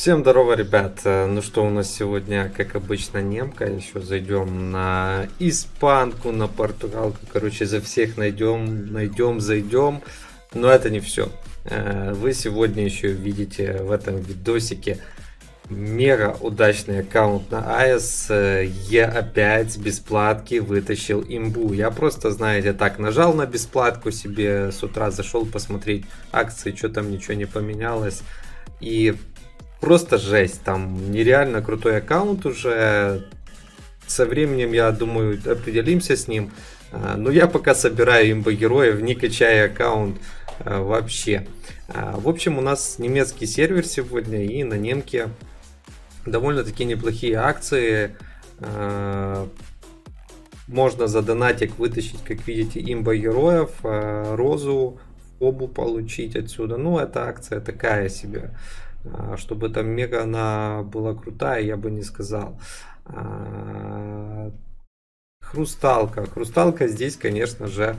Всем здорово, ребят. Э, ну что, у нас сегодня, как обычно, немка. Еще зайдем на испанку, на португалку. Короче, за всех найдем, найдем, зайдем. Но это не все. Э, вы сегодня еще видите в этом видосике мега удачный аккаунт на АЭС. Э, я опять с бесплатки вытащил имбу. Я просто, знаете, так нажал на бесплатку себе с утра, зашел посмотреть акции, что там ничего не поменялось. И просто жесть. Там нереально крутой аккаунт уже. Со временем, я думаю, определимся с ним. А, но я пока собираю имба героев, не качая аккаунт а, вообще. А, в общем, у нас немецкий сервер сегодня и на немке довольно-таки неплохие акции. Можно за донатик вытащить, как видите, имба героев, розу, обу получить отсюда. Ну, эта акция такая себе. А, чтобы там мега она была крутая, я бы не сказал. А, хрусталка. Хрусталка здесь, конечно же,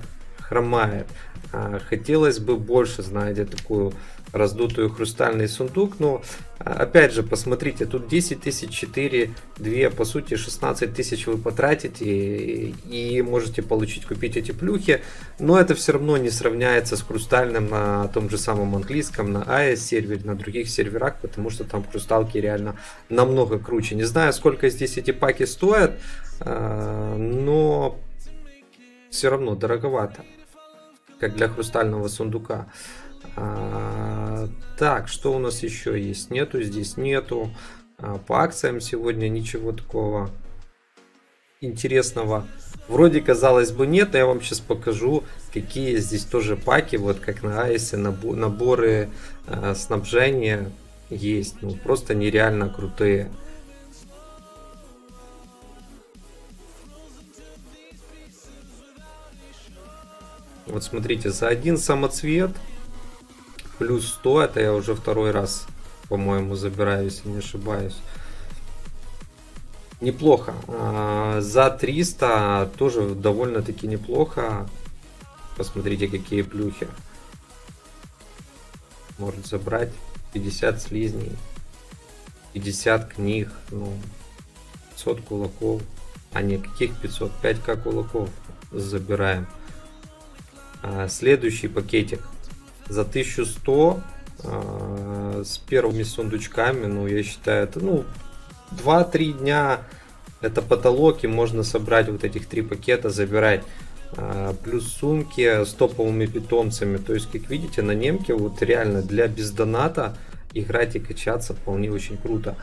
хромает. А, хотелось бы больше, знаете, такую раздутую хрустальный сундук. Но опять же, посмотрите, тут 10 тысяч 4, 2, по сути 16 тысяч вы потратите и, и можете получить, купить эти плюхи. Но это все равно не сравняется с хрустальным на том же самом английском, на AES сервере, на других серверах, потому что там хрусталки реально намного круче. Не знаю, сколько здесь эти паки стоят, но все равно дороговато, как для хрустального сундука. А, так, что у нас еще есть? Нету здесь, нету. А, по акциям сегодня ничего такого интересного. Вроде казалось бы нет, но я вам сейчас покажу, какие здесь тоже паки, вот как на Айсе, наборы э, снабжения есть. Ну, просто нереально крутые. Вот смотрите, за один самоцвет плюс 100, это я уже второй раз, по-моему, забираю, если не ошибаюсь. Неплохо. А, за 300 тоже довольно-таки неплохо. Посмотрите, какие плюхи. Может забрать 50 слизней, 50 книг, ну, 500 кулаков. А не, каких 500? 5к кулаков забираем. А, следующий пакетик за 1100 э, с первыми сундучками, ну, я считаю, это, ну, 2-3 дня это потолок, и можно собрать вот этих три пакета, забирать. Э, плюс сумки с топовыми питомцами. То есть, как видите, на немке вот реально для бездоната играть и качаться вполне очень круто.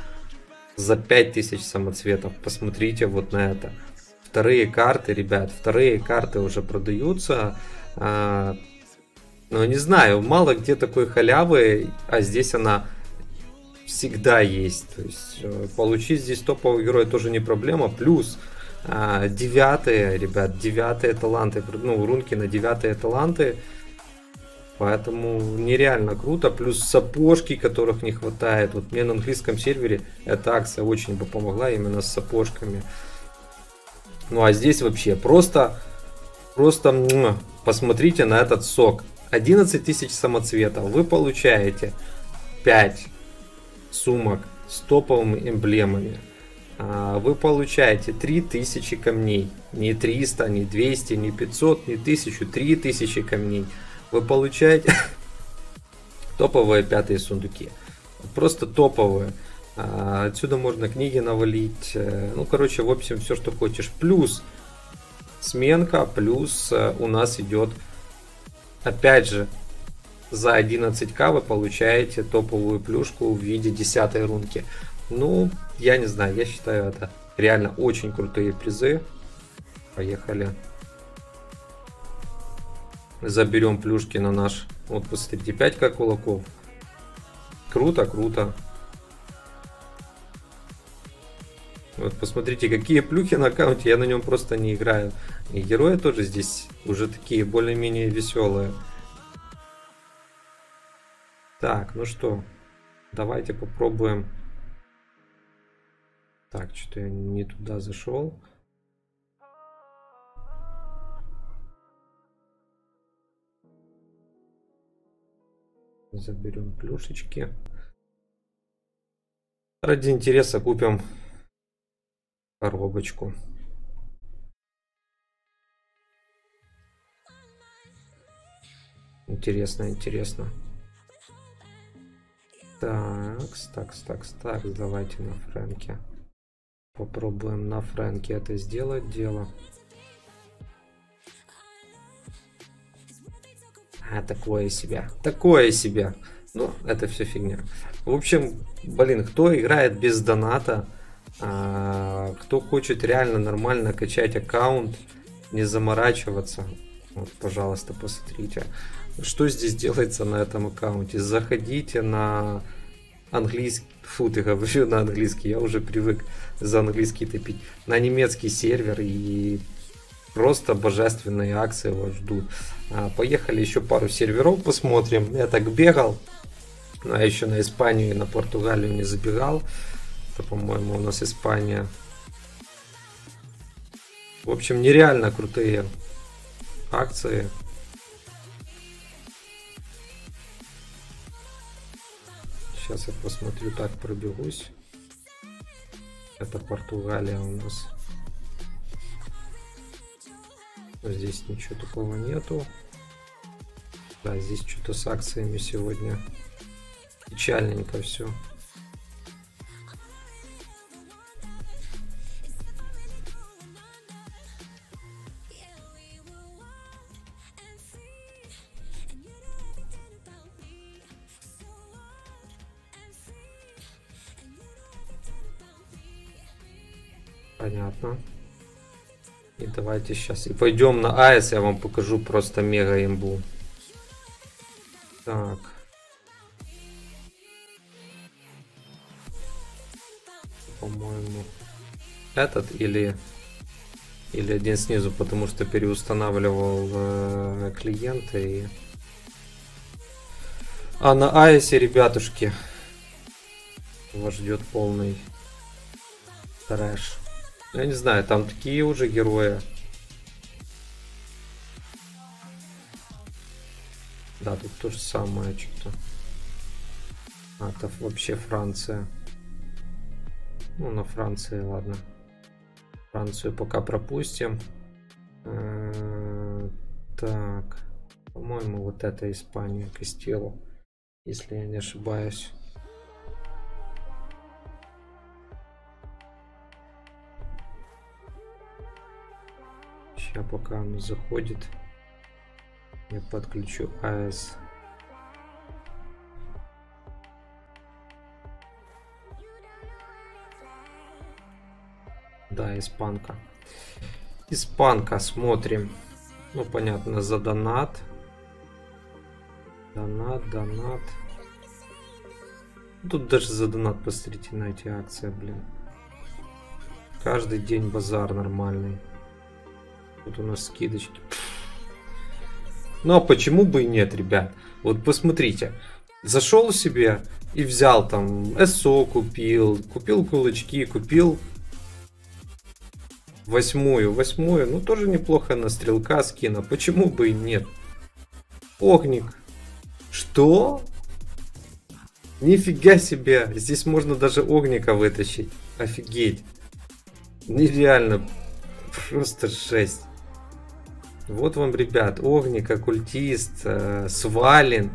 За 5000 самоцветов. Посмотрите вот на это. Вторые карты, ребят, вторые карты уже продаются. Э, ну, не знаю, мало где такой халявы, а здесь она всегда есть. То есть э, получить здесь топового героя тоже не проблема. Плюс а, девятые, ребят, девятые таланты, ну, рунки на девятые таланты. Поэтому нереально круто. Плюс сапожки, которых не хватает. Вот мне на английском сервере эта акция очень бы помогла именно с сапожками. Ну а здесь вообще просто, просто посмотрите на этот сок. 11 тысяч самоцветов. Вы получаете 5 сумок с топовыми эмблемами. А, вы получаете 3000 камней. Не 300, не 200, не 500, не 1000, 3000 камней. Вы получаете топовые пятые сундуки. Просто топовые. А, отсюда можно книги навалить. Э, ну, короче, в общем, все, что хочешь. Плюс сменка, плюс э, у нас идет Опять же, за 11к вы получаете топовую плюшку в виде 10 рунки. Ну, я не знаю, я считаю это реально очень крутые призы. Поехали. Заберем плюшки на наш, вот посмотрите, 5к кулаков. Круто, круто. Вот посмотрите, какие плюхи на аккаунте, я на нем просто не играю. И герои тоже здесь уже такие более-менее веселые. Так, ну что, давайте попробуем. Так, что-то я не туда зашел. Заберем плюшечки. Ради интереса купим коробочку. Интересно, интересно. Так, так, так, так, давайте на Фрэнке. Попробуем на Фрэнке это сделать дело. А, такое себе. Такое себе. Ну, это все фигня. В общем, блин, кто играет без доната, кто хочет реально нормально качать аккаунт, не заморачиваться, вот, пожалуйста, посмотрите. Что здесь делается на этом аккаунте? Заходите на английский, фу, ты говорю на английский, я уже привык за английский топить, на немецкий сервер и просто божественные акции вас ждут. А, поехали еще пару серверов посмотрим. Я так бегал, ну, а еще на Испанию и на Португалию не забегал. Это, по-моему, у нас Испания. В общем, нереально крутые акции. Сейчас я посмотрю, так пробегусь. Это Португалия у нас. Здесь ничего такого нету. Да, здесь что-то с акциями сегодня печальненько все. Понятно. И давайте сейчас. И пойдем на АЭС, я вам покажу просто мега имбу. Так. По-моему. Этот или или один снизу, потому что переустанавливал э, клиента и... А на Айсе, ребятушки, вас ждет полный трэш. Я не знаю, там такие уже герои. Да, тут то же самое что-то. А, это вообще Франция. Ну, на Франции, ладно. Францию пока пропустим. Э, так. По-моему, вот это Испания, Кастило. Если я не ошибаюсь. Сейчас пока он заходит, я подключу АС. Да, испанка. Испанка, смотрим. Ну, понятно, за донат. Донат, донат. Тут даже за донат посмотрите на эти акции, блин. Каждый день базар нормальный. Тут у нас скидочки. Ну а почему бы и нет, ребят? Вот посмотрите. Зашел себе и взял там СО купил, купил кулачки, купил восьмую. Восьмую, ну тоже неплохо на стрелка скина. Почему бы и нет? Огник. Что? Нифига себе. Здесь можно даже огника вытащить. Офигеть. Нереально. Просто жесть. Вот вам, ребят, Огник, Оккультист, э, Свален.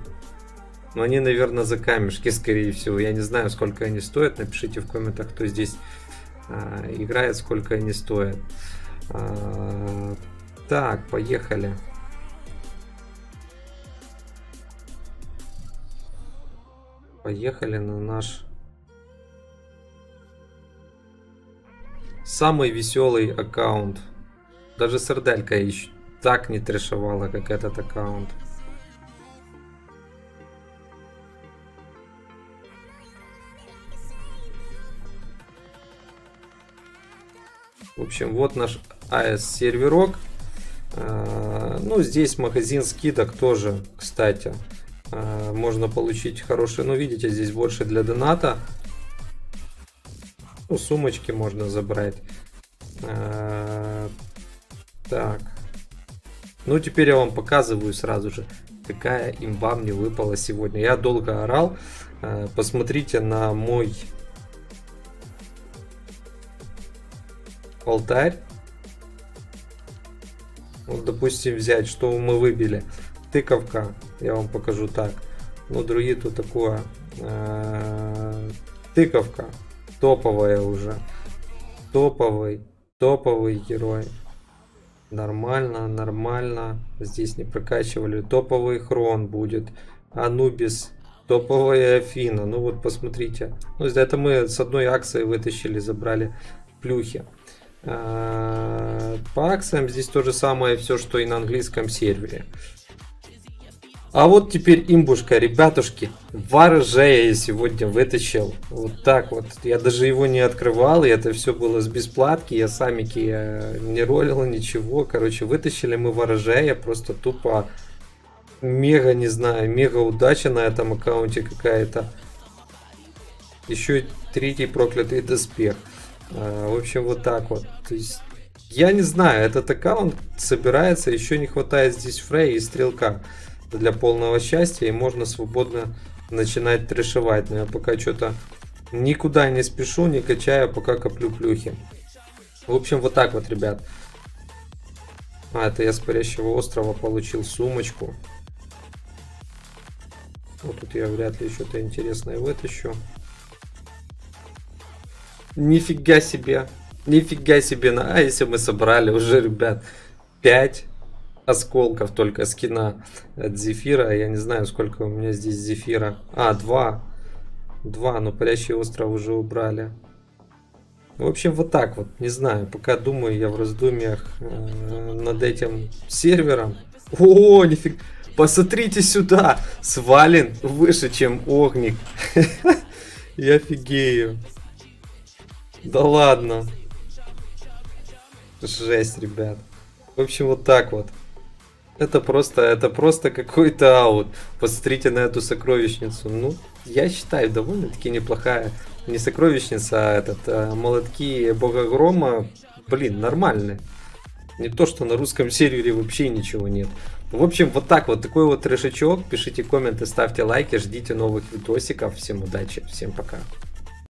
Но они, наверное, за камешки, скорее всего. Я не знаю, сколько они стоят. Напишите в комментах, кто здесь э, играет, сколько они стоят. Э, так, поехали. Поехали на наш самый веселый аккаунт. Даже сарделька ищет так не трешовала, как этот аккаунт. В общем, вот наш AS серверок. А, ну, здесь магазин скидок тоже, кстати. А, можно получить хорошие, ну, видите, здесь больше для доната. Ну, сумочки можно забрать. А, так. Ну, теперь я вам показываю сразу же, какая имба мне выпала сегодня. Я долго орал. Э, посмотрите на мой алтарь. Вот, допустим, взять, что мы выбили. Тыковка, я вам покажу так. Ну, другие тут такое. Э, тыковка. Топовая уже. Топовый. Топовый герой. Нормально, нормально. Здесь не прокачивали. Топовый Хрон будет. Анубис. Топовая Афина. Ну вот посмотрите. Ну, это мы с одной акции вытащили, забрали плюхи. А, по акциям здесь то же самое, все, что и на английском сервере. А вот теперь имбушка, ребятушки. Ворожея я сегодня вытащил. Вот так вот. Я даже его не открывал, и это все было с бесплатки. Я самики я не ролил, ничего. Короче, вытащили мы ворожея. Просто тупо мега, не знаю, мега удача на этом аккаунте какая-то. Еще третий проклятый доспех. А, в общем, вот так вот. То есть, я не знаю, этот аккаунт собирается, еще не хватает здесь фрей и стрелка для полного счастья, и можно свободно начинать трешевать. Но я пока что-то никуда не спешу, не качаю, пока коплю плюхи. В общем, вот так вот, ребят. А, это я с парящего острова получил сумочку. Вот тут я вряд ли что-то интересное вытащу. Нифига себе. Нифига себе. А если мы собрали уже, ребят, 5 осколков только скина от Зефира. Я не знаю, сколько у меня здесь Зефира. А, два. Два, но парящий остров уже убрали. В общем, вот так вот. Не знаю, пока думаю я в раздумьях э, над этим сервером. О, нифига. Посмотрите сюда. Свален выше, чем огник. Я офигею. Да ладно. Жесть, ребят. В общем, вот так вот. Это просто, это просто какой-то аут. Посмотрите на эту сокровищницу. Ну, я считаю, довольно-таки неплохая. Не сокровищница, а этот, а молотки бога грома. Блин, нормальные. Не то, что на русском сервере вообще ничего нет. В общем, вот так вот, такой вот трешечок. Пишите комменты, ставьте лайки, ждите новых видосиков. Всем удачи, всем пока.